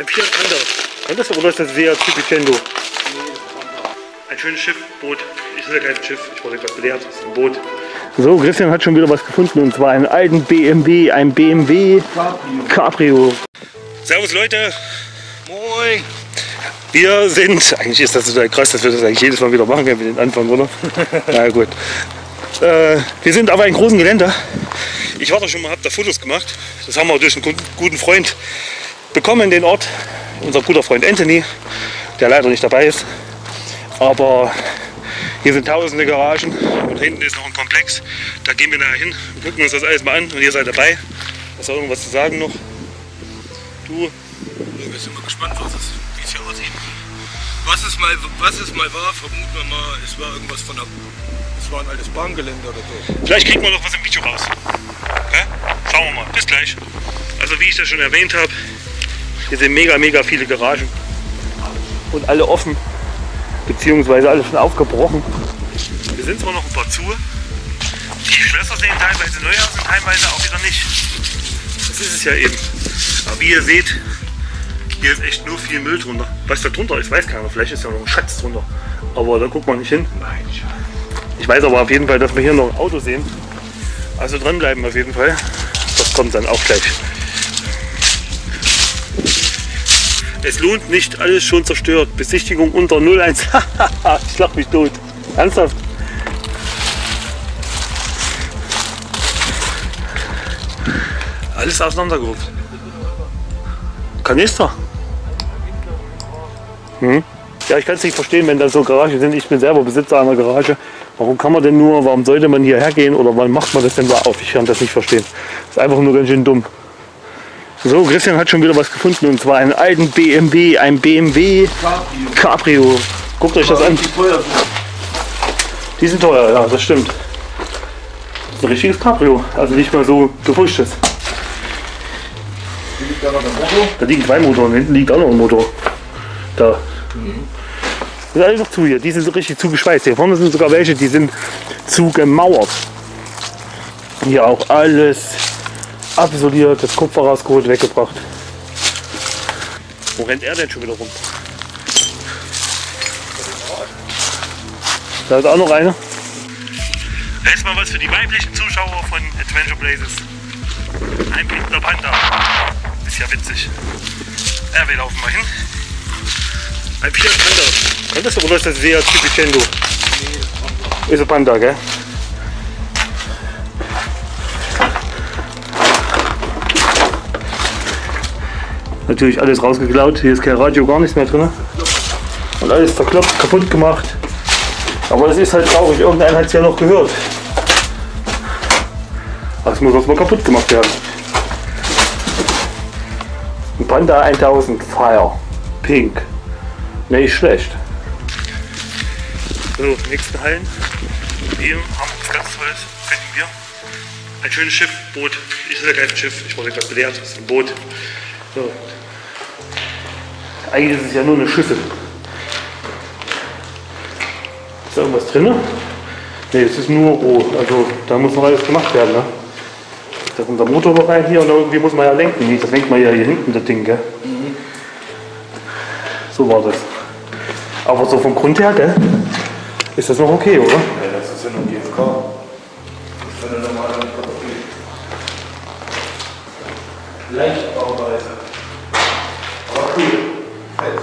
Ein Fiat Panda. Kann das oder ist das sehr Typicendo? Ein schönes Schiff, Boot. Ich sehe kein Schiff, ich wurde gerade belehrt, es ist ein Boot. So, Christian hat schon wieder was gefunden und zwar einen alten BMW, ein BMW Cabrio. Servus Leute, Moin! wir sind, eigentlich ist das total krass, dass wir das eigentlich jedes Mal wieder machen, wenn wir den Anfang, oder? Na gut. Äh, wir sind auf einem großen Geländer. Ich war da schon mal, habe da Fotos gemacht. Das haben wir durch einen guten Freund bekommen, den Ort. Unser guter Freund Anthony, der leider nicht dabei ist. Aber hier sind tausende Garagen und hinten ist noch ein Komplex. Da gehen wir nachher hin und gucken uns das alles mal an und ihr seid dabei. Hast du irgendwas zu sagen noch? Du? Wir sind mal gespannt, was es, wie es hier aussieht. Was es, mal, was es mal war, vermuten wir mal, es war irgendwas von der. Es war ein altes Bahngelände oder so. Vielleicht kriegt man noch was im Video raus. Okay? Schauen wir mal. Bis gleich. Also wie ich das schon erwähnt habe, hier sind mega, mega viele Garagen. Und alle offen. Beziehungsweise alle schon aufgebrochen. Wir sind zwar noch ein paar zu. Die Schlösser sehen teilweise neu aus und teilweise auch wieder nicht. Das ist es ja eben. Aber wie ihr seht, hier ist echt nur viel Müll drunter. Was da drunter ist, weiß keiner. Vielleicht ist da noch ein Schatz drunter. Aber da guckt man nicht hin. Ich weiß aber auf jeden Fall, dass wir hier noch ein Auto sehen. Also dranbleiben auf jeden Fall. Das kommt dann auch gleich. Es lohnt nicht, alles schon zerstört. Besichtigung unter 01. ich lach mich tot. Ernsthaft. Alles auseinandergerufen. Kanister. Hm? Ja, ich kann es nicht verstehen, wenn da so Garagen sind. Ich bin selber Besitzer einer Garage. Warum kann man denn nur, warum sollte man hierher gehen oder wann macht man das denn da auf? Ich kann das nicht verstehen. Das ist einfach nur ganz schön dumm. So, Christian hat schon wieder was gefunden und zwar einen alten BMW, ein BMW Cabrio. Guckt euch das an. Die sind teuer, ja, das stimmt. Das ist ein richtiges Cabrio, also nicht mal so gepfuschtes. Da liegen zwei Motoren, hinten liegt auch noch ein Motor. Da. Das ist alles noch zu hier. Die sind so richtig zugeschweißt. Hier vorne sind sogar welche, die sind zugemauert. Hier auch alles abisoliert, das Kupfer rausgeholt, weggebracht. Wo rennt er denn schon wieder rum? Da ist auch noch einer. Erstmal was für die weiblichen Zuschauer von Adventure Blazes. Ein blinder Panda. Ist ja witzig. Ja, wir laufen mal hin. Ein Panda. Kann das oder ist das sehr typisch Ist ein Panda, gell? Natürlich alles rausgeklaut. Hier ist kein Radio, gar nichts mehr drin. Und alles verkloppt, kaputt gemacht. Aber das ist halt traurig. Irgendeiner hat es ja noch gehört. Das muss erstmal kaputt gemacht werden. Ein Panda 1000 Fire. Pink. Nicht schlecht. So, nächsten Hallen. Hier haben wir ganz Tolles, finden wir. Ein schönes Schiff, Boot. Ich sehe kein Schiff, ich wurde gerade belehrt, es ist ein Boot. So. Eigentlich ist es ja nur eine Schüssel. Ist da irgendwas drin? Ne, es ist nur roh. Also da muss noch alles gemacht werden. Ne? Da kommt der Motor rein hier und irgendwie muss man ja lenken. Das lenkt man ja hier hinten, das Ding, gell? So war das. Aber so vom Grund her, gell? Ist das noch okay, oder? Ja, das ist ja nur GFK. Das ist eine normale Fotografie. Leichtbauweise. Aber cool. Fett.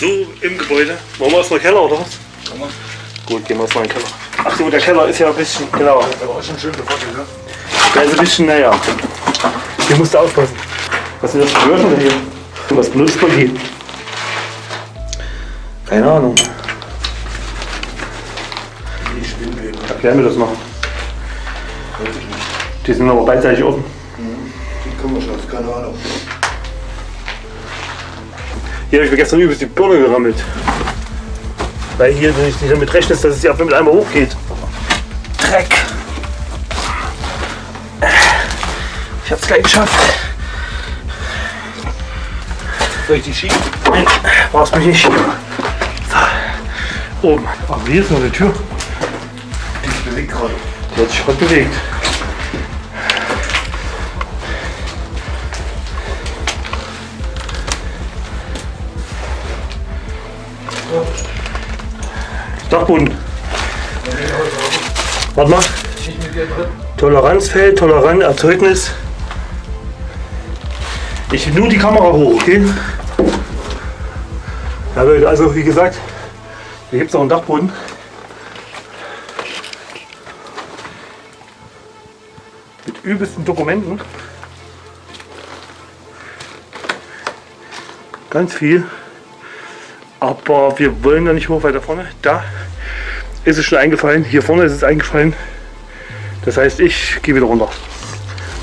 So im Gebäude. Wollen wir erstmal in den Keller, oder was? Mal. Gut, gehen wir erstmal in den Keller. Ach so, der Keller ist ja ein bisschen, genau. Aber auch schon schön beforscht, ne? Der ist ein bisschen, naja. Hier musst du aufpassen. Was sind das für denn hier? Was benutzt man die? Keine Ahnung. Die Spinnwebe. Erklär mir das mal. Weiß ich nicht. Die sind aber beidseitig offen. Die können wir schon, keine Ahnung. Hier habe ich mir gestern übelst die Birne gerammelt. Weil hier du nicht damit rechnest, dass es hier auf mit einmal hochgeht. Dreck. Ich hab's gleich geschafft. Soll ich die schieben? Nein, brauchst mich nicht. So. Oben. Aber hier ist noch eine Tür. Die ist bewegt gerade. Die hat sich gerade bewegt. Dachboden. Warte mal. Toleranzfeld, Toleranz, Erzeugnis. Ich nur die Kamera hoch, okay? Ja, Leute, also wie gesagt, hier gibt es noch einen Dachboden. Mit übelsten Dokumenten. Ganz viel. Aber wir wollen da nicht hoch weiter vorne. Da ist es schon eingefallen. Hier vorne ist es eingefallen. Das heißt, ich gehe wieder runter.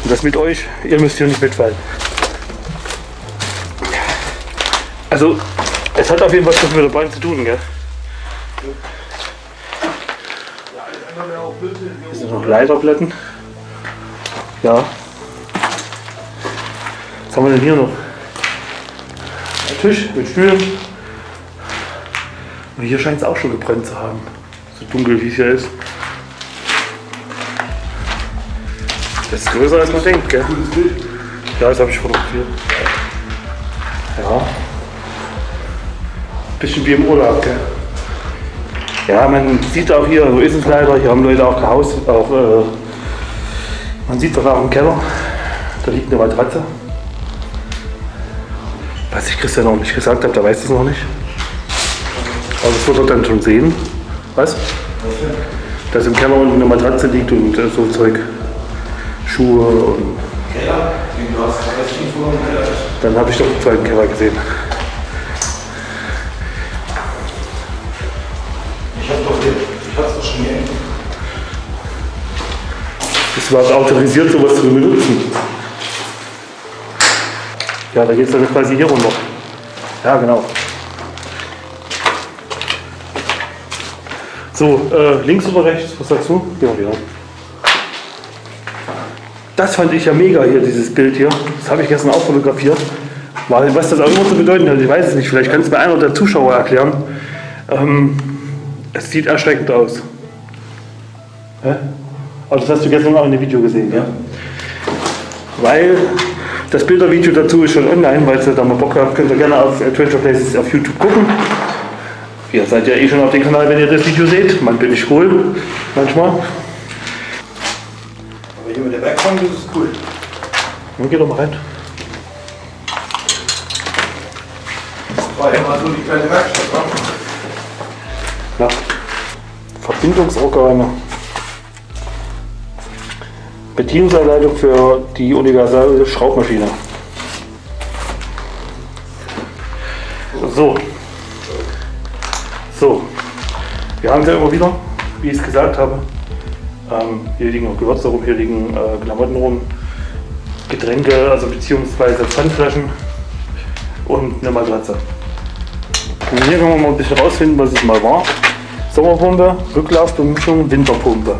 Und das mit euch. Ihr müsst hier nicht mitfallen. Also, es hat auf jeden Fall was mit der Bein zu tun, gell? Hier sind noch Leiterblätten. Ja. Was haben wir denn hier noch? Ein Tisch mit Stühlen. Und hier scheint es auch schon gebrannt zu haben. So dunkel wie es hier ist. Das ist größer als man denkt, gell? Ja, das habe ich fotografiert. Ja. Bisschen wie im Urlaub, gell? Ja, man sieht auch hier, so ist es leider, hier haben Leute auch gehaust, auch, äh, man sieht doch auch im Keller, da liegt eine Matratze. Was ich Christian noch nicht gesagt habe, der weiß das noch nicht. Aber das wird er dann schon sehen. Was? Dass im Keller unten eine Matratze liegt und äh, so Zeug. Schuhe und. Keller? Du hast. Dann habe ich doch den zweiten Keller gesehen. Ich hab doch, ich hab's doch schon hier. Du überhaupt autorisiert, sowas zu benutzen? Ja, da geht es dann quasi hier runter. Ja, genau. So, äh, links oder rechts, was sagst du? Ja, ja. Das fand ich ja mega hier, dieses Bild hier. Das habe ich gestern auch fotografiert. Was das auch immer zu bedeuten hat, ich weiß es nicht. Vielleicht kann es mir einer der Zuschauer erklären. Ähm, es sieht erschreckend aus. Hä? Aber das hast du gestern auch in dem Video gesehen, ja? Weil das Bildervideo dazu ist schon online, weil ihr da mal Bock habt, könnt ihr gerne auf Adventure Places auf YouTube gucken. Ihr seid ja eh schon auf dem Kanal, wenn ihr das Video seht. Man bin ich cool, manchmal. Aber hier mit der Werkbank, ist cool. Dann geh doch mal rein. Das war ja mal so die kleine Werkstatt. Ne? Ja. Verbindungsorgane. Bedienungsanleitung für die universelle Schraubmaschine. So. Wir haben ja immer wieder, wie ich es gesagt habe. Ähm, hier liegen auch Gewürze rum, hier liegen äh, Klamotten rum, Getränke, also beziehungsweise Pfandflaschen und eine Matratze. Und hier können wir mal ein bisschen rausfinden, was es mal war. Sommerpumpe, Rücklaufbemischung, Winterpumpe.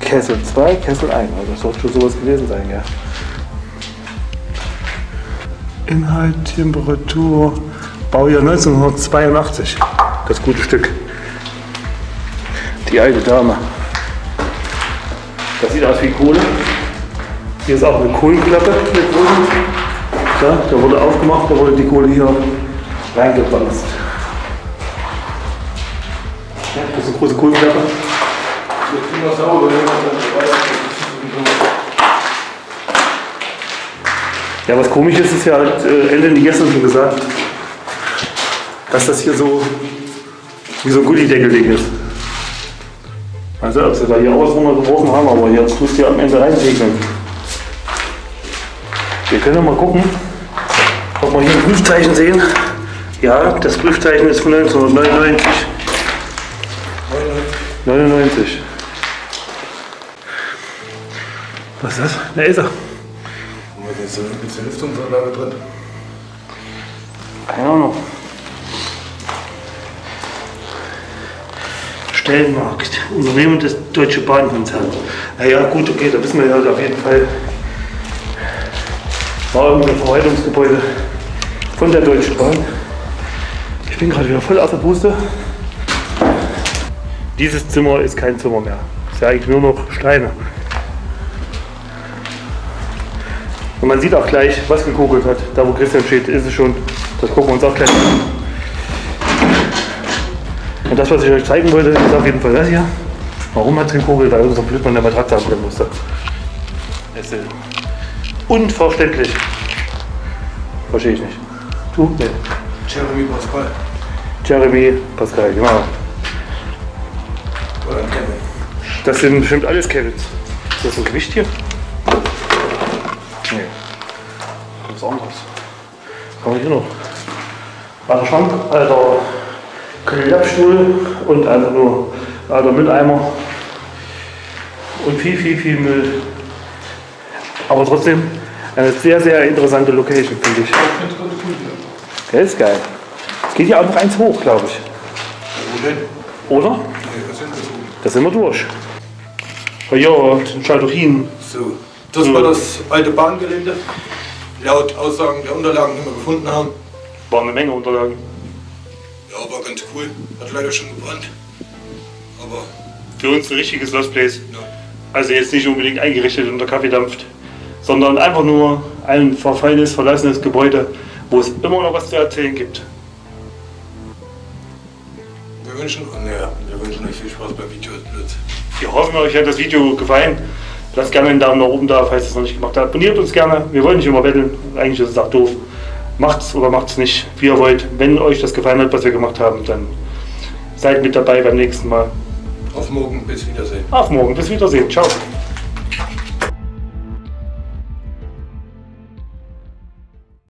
Kessel 2, Kessel 1. Also das sollte schon sowas gewesen sein, ja. Inhalt, Temperatur, Baujahr 1982. Das gute Stück. Die alte Dame. Das sieht aus wie Kohle. Hier ist auch eine Kohlenklappe mit drin. Da, da wurde aufgemacht, da wurde die Kohle hier reingebanzt. Ja, das ist eine große Kohlenklappe. Ja, was komisch ist, ist ja, hat äh, Ellen gestern schon gesagt, dass das hier so wie so ein Gullideckel-Ding ist. Also, ob sie da hier alles runtergeworfen haben, aber jetzt du ja am Ende reinregnen. Wir können mal gucken, ob wir hier ein Prüfzeichen sehen. Ja, das Prüfzeichen ist von 1999. 99. Was ist das? Da ist er. Jetzt ist ein bisschen Lüftungsanlage drin. Keine Ahnung. Stellenmarkt, Unternehmen des Deutsche Bahnkonzerns. Naja, gut, okay, da wissen wir ja auf jeden Fall. War irgendein Verwaltungsgebäude von der Deutschen Bahn. Ich bin gerade wieder voll aus der Puste. Dieses Zimmer ist kein Zimmer mehr. Es ist ja eigentlich nur noch Steine. Und man sieht auch gleich, was gekugelt hat. Da wo Christian steht, ist es schon. Das gucken wir uns auch gleich an. Und das, was ich euch zeigen wollte, ist auf jeden Fall das hier. Warum hat es den Kugel? Weil unser Blödmann eine Matratze haben musste. Das ist unverständlich. Verstehe ich nicht. Du? Nee. Jeremy Pascal. Jeremy Pascal, genau. Oder Kevin. Das sind bestimmt alles Kevins. Ist das ein Gewicht hier? Nee. Was anderes. Was haben wir hier noch? Alter Schrank, alter Klappstuhl und einfach nur alter Mülleimer. Und viel, viel, viel Müll. Aber trotzdem eine sehr, sehr interessante Location, finde ich. Der ist geil. Es geht ja auch noch eins hoch, glaube ich. Oder? Sind? Da sind wir durch. Oh ja, Schaldochin. So, das war das alte Bahngelände. Laut Aussagen der Unterlagen, die wir gefunden haben. War eine Menge Unterlagen. Ja, war ganz cool. Hat leider schon gebrannt. Aber, Für uns ein richtiges Lost Place. ja. Also jetzt nicht unbedingt eingerichtet und der Kaffee dampft, sondern einfach nur ein verfallenes, verlassenes Gebäude, wo es immer noch was zu erzählen gibt. Wir wünschen, oh, naja, wir wünschen euch viel Spaß beim Video. Wir hoffen, euch hat das Video gefallen. Lasst gerne einen Daumen nach oben da, falls ihr es noch nicht gemacht habt. Abonniert uns gerne. Wir wollen nicht immer betteln. Eigentlich ist es auch doof. Macht's oder macht's nicht, wie ihr wollt. Wenn euch das gefallen hat, was wir gemacht haben, dann seid mit dabei beim nächsten Mal. Auf morgen, bis Wiedersehen. Auf morgen. Bis Wiedersehen. Ciao.